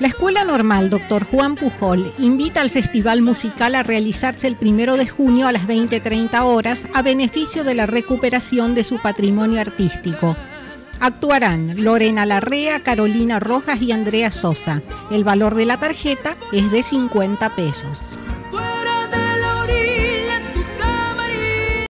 La Escuela Normal Dr. Juan Pujol invita al Festival Musical a realizarse el primero de junio a las 20.30 horas a beneficio de la recuperación de su patrimonio artístico. Actuarán Lorena Larrea, Carolina Rojas y Andrea Sosa. El valor de la tarjeta es de 50 pesos.